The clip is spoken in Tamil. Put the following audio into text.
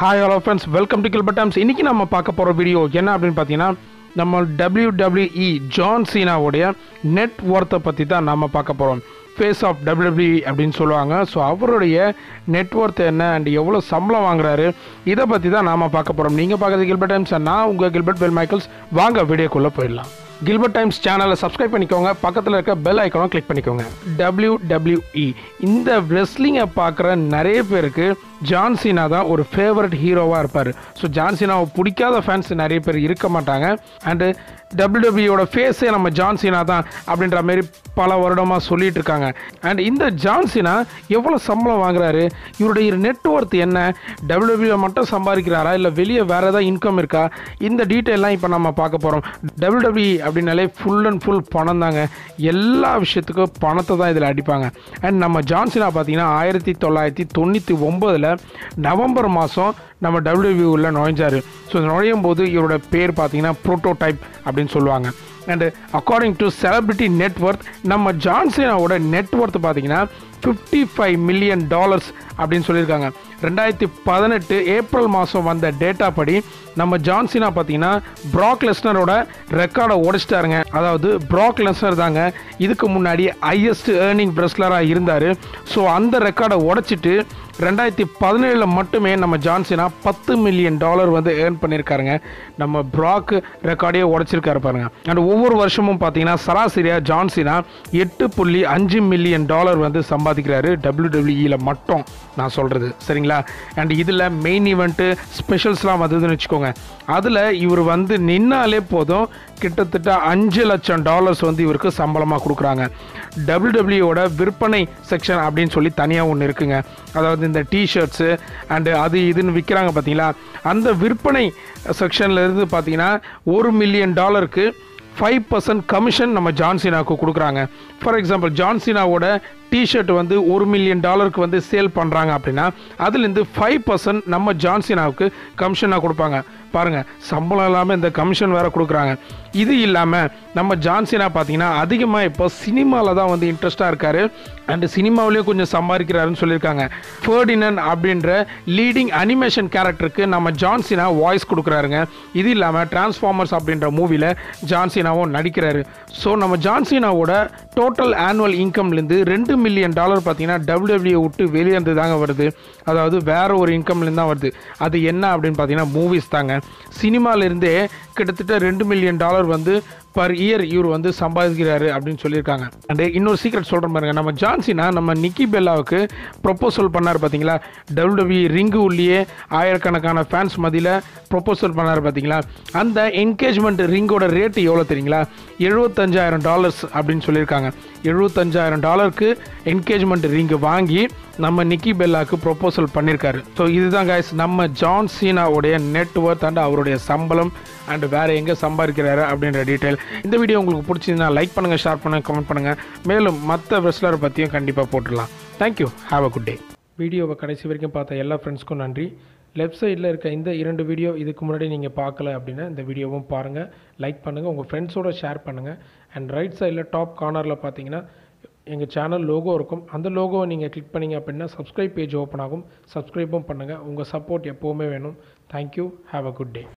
Hi hello friends welcome to Gilbert Times இன்றைக்கி நம்ம பார்க்க போகிற வீடியோ என்ன அப்படின்னு பார்த்தீங்கன்னா நம்ம WWE ஜான் சீனாவுடைய நெட் ஒர்த்தை பற்றி தான் நம்ம பார்க்க போகிறோம் ஃபேஸ் ஆஃப் WWE அப்படின்னு சொல்லுவாங்க. ஸோ அவருடைய நெட்ஒர்த் என்ன அண்ட் எவ்வளோ சம்பளம் வாங்குறாரு இதை பற்றி தான் நாம் பார்க்க போகிறோம் நீங்கள் பார்க்குறது கில்பர்ட் டைம்ஸ் நான் உங்கள் கில்பர்ட் பெல் மைக்கேல்ஸ் வாங்க வீடியோக்குள்ளே போயிடலாம். கில்பர்ட் டைம்ஸ் சேனலை சப்ஸ்கிரைப் பண்ணிக்கோங்க. பக்கத்தில் இருக்க பெல் ஐக்கானும் கிளிக் பண்ணிக்கோங்க. WWE இந்த ரெஸ்லிங்கை பார்க்குற நிறைய பேருக்கு ஜான்சினா தான் ஒரு ஃபேவரட் ஹீரோவாக இருப்பார். ஸோ ஜான்சினாவை பிடிக்காத ஃபேன்ஸ் நிறைய பேர் இருக்க மாட்டாங்க. அண்டு டபிள்யூடபிள்யூட ஃபேஸே நம்ம ஜான்சினா தான் அப்படின்ற மாதிரி பல வருடமாக சொல்லிகிட்டு இருக்காங்க. அண்ட் இந்த ஜான்சினா எவ்வளோ சம்பளம் வாங்குறாரு? இவருடைய நெட்ஒர்த் என்ன? டபிள்யூபிள்யூ மட்டும் சம்பாதிக்கிறாரா? இல்லை வெளியே வேறு ஏதாவது இன்கம் இருக்கா? இந்த டீட்டெயிலாம் இப்போ நம்ம பார்க்க போகிறோம் டபிள்யூடபிள்யூ அப்படின்னாலே ஃபுல் அண்ட் ஃபுல் பணம் தாங்க எல்லா விஷயத்துக்கும் பணத்தை தான் இதில் அடிப்பாங்க. அண்ட் நம்ம ஜான்சினா பார்த்தீங்கன்னா ஆயிரத்தி தொள்ளாயிரத்தி தொண்ணூற்றி ஒம்பதில் நவம்பர் மாதம் நம்ம டபிள்யூபியூவில் நுழைஞ்சார். ஸோ நுழையும் போது இவரோட பேர் பார்த்தீங்கன்னா ப்ரோட்டோடைப் அப்படின்னு சொல்லுவாங்க. And according to celebrity net worth நம்ம ஜான்சினாவோட நெட்ஒர்த் பார்த்தீங்கன்னா ஃபிஃப்டி ஃபைவ் மில்லியன் டாலர்ஸ் அப்படின்னு சொல்லியிருக்காங்க. ரெண்டாயிரத்தி பதினெட்டு ஏப்ரல் மாதம் வந்த டேட்டா படி நம்ம ஜான்சினா பார்த்தீங்கன்னா ப்ராக் லெஸ்னரோட ரெக்கார்டை உடைச்சிட்டாருங்க அதாவது ப்ராக் லெஸ்னர் தாங்க இதுக்கு முன்னாடி ஹையஸ்ட் ஏர்னிங் பிரஸ்லராக இருந்தார். ஸோ அந்த ரெக்கார்டை உடைச்சிட்டு ரெண்டாயிரத்தி பதினேழில் மட்டுமே நம்ம ஜான்சினா பத்து மில்லியன் டாலர் வந்து ஏர்ன் பண்ணியிருக்காருங்க. நம்ம ப்ராக் ரெக்கார்டையே உடைச்சிருக்காரு பாருங்க. அண்ட் ஒவ்வொரு வருஷமும் பார்த்தீங்கன்னா சராசரியாக ஜான்சினா எட்டு புள்ளி அஞ்சு மில்லியன் டாலர் வந்து சம்பாதிக்கிறாரு டபிள்யூடபிள்யூஇயில் மட்டும் நான் சொல்கிறது சரிங்களா? அண்ட் இதில் மெயின் ஈவெண்ட்டு ஸ்பெஷல்ஸ்லாம் வந்ததுன்னு வச்சுக்கோங்க. அதில் இவர் வந்து நின்னாலே போதும் கிட்டத்தட்ட அஞ்சு லட்சம் டாலர்ஸ் வந்து இவருக்கு சம்பளமாக கொடுக்குறாங்க. டபிள்யூடபிள்யூட விற்பனை செக்ஷன் அப்படின்னு சொல்லி தனியாக ஒன்று இருக்குங்க. அதாவது இந்த டிஷர்ட்ஸு அண்டு அது இதுன்னு விற்கிறாங்க பார்த்தீங்களா? அந்த விற்பனை செக்ஷன்லேருந்து பார்த்தீங்கன்னா ஒரு மில்லியன் டாலருக்கு ஃபைவ் பர்சன்ட் கமிஷன் நம்ம ஜான்சினாவுக்கு கொடுக்குறாங்க. ஃபார் எக்ஸாம்பிள் ஜான்சினாவோட டிஷர்ட் வந்து ஒரு மில்லியன் டாலருக்கு வந்து சேல் பண்ணுறாங்க அப்படின்னா அதுலேருந்து ஃபைவ் பர்சன்ட் நம்ம ஜான்சினாவுக்கு கமிஷனாக கொடுப்பாங்க. பாருங்கள் சம்பளம் இல்லாமல் இந்த கமிஷன் வேறு கொடுக்குறாங்க. இது இல்லாமல் நம்ம ஜான்சினா பார்த்தீங்கன்னா அதிகமாக இப்போ சினிமாவில் தான் வந்து இன்ட்ரெஸ்ட்டாக இருக்கார். அண்டு சினிமாவிலேயும் கொஞ்சம் சம்பாதிக்கிறாருன்னு சொல்லியிருக்காங்க. ஃபர்டினன் அப்படின்ற லீடிங் அனிமேஷன் கேரக்டருக்கு நம்ம ஜான்சினா வாய்ஸ் கொடுக்குறாருங்க. இது இல்லாமல் டிரான்ஸ்ஃபார்மர்ஸ் அப்படின்ற மூவியில் ஜான்சினாவும் நடிக்கிறாரு. ஸோ நம்ம ஜான்சினாவோட டோட்டல் ஆனுவல் இன்கம்லேருந்து ரெண்டு மில்லியன் டாலர் பார்த்தீங்கன்னா டபிள்யூடபிள்யூ விட்டு வெளியே இருந்து தாங்க வருது. அதாவது வேற ஒரு இன்கம்லேருந்து தான் வருது. அது என்ன அப்படின்னு பார்த்தீங்கன்னா மூவிஸ் தாங்க. சினிமாலேருந்தே கிட்டத்தட்ட ரெண்டு மில்லியன் டாலர் வந்து பர் இயர் இவர் வந்து சம்பாதிக்கிறாரு அப்படின்னு சொல்லியிருக்காங்க. அண்டு இன்னொரு சீக்ரெட் சொல்கிற பாருங்க. நம்ம ஜான்சினா நம்ம நிக்கி பெல்லாவுக்கு ப்ரொப்போசல் பண்ணார் பார்த்தீங்களா டபிள்யூடபிள்யூ ரிங்கு உள்ளேயே ஆயிரக்கணக்கான ஃபேன்ஸ் மதியில் ப்ரொப்போசல் பண்ணார் பார்த்தீங்களா அந்த என்கேஜ்மெண்ட் ரிங்கோட ரேட்டு எவ்வளோ தெரியுங்களா? எழுபத்தஞ்சாயிரம் டாலர்ஸ் அப்படின்னு சொல்லியிருக்காங்க. எழுபத்தஞ்சாயிரம் டாலருக்கு என்கேஜ்மெண்ட் ரிங்கு வாங்கி நம்ம நிக்கி பெல்லாவுக்கு ப்ரொப்போசல் பண்ணியிருக்காரு. ஸோ இதுதான் கைஸ் நம்ம ஜான் சீனாவுடைய நெட்ஒர்த் அண்ட் அவருடைய சம்பளம் அண்ட் வேறு எங்கே சம்பாதிக்கிறாரு அப்படின்ற டீட்டெயில் இந்த வீடியோ உங்களுக்கு பிடிச்சிருந்தா லைக் பண்ணுங்கள் ஷேர் பண்ணுங்கள் கமெண்ட் பண்ணுங்கள் மேலும் மற்ற ரெஸ்லரை பற்றியும் கண்டிப்பாக போட்டுடலாம். Thank you have a good day வீடியோவை கடைசி வரைக்கும் பார்த்த எல்லா ஃப்ரெண்ட்ஸ்க்கும் நன்றி. லெஃப்ட் சைடில் இருக்க இந்த இரண்டு வீடியோ இதுக்கு முன்னாடி நீங்கள் பார்க்கல அப்படின்னா இந்த வீடியோவும் பாருங்கள் லைக் பண்ணுங்கள் உங்கள் ஃப்ரெண்ட்ஸோட ஷேர் பண்ணுங்கள் அண்ட் ரைட் சைடில் டாப் கார்னரில் பார்த்தீங்கன்னா எங்கள் சேனல் லோகோ இருக்கும். அந்த லோகோவை நீங்கள் கிளிக் பண்ணிங்க அப்படின்னா சப்ஸ்கிரைப் பேஜ் ஓப்பன் ஆகும். சப்ஸ்கிரைப்பும் பண்ணுங்கள் உங்கள் சப்போர்ட் எப்போவுமே வேணும். Thank you have a good day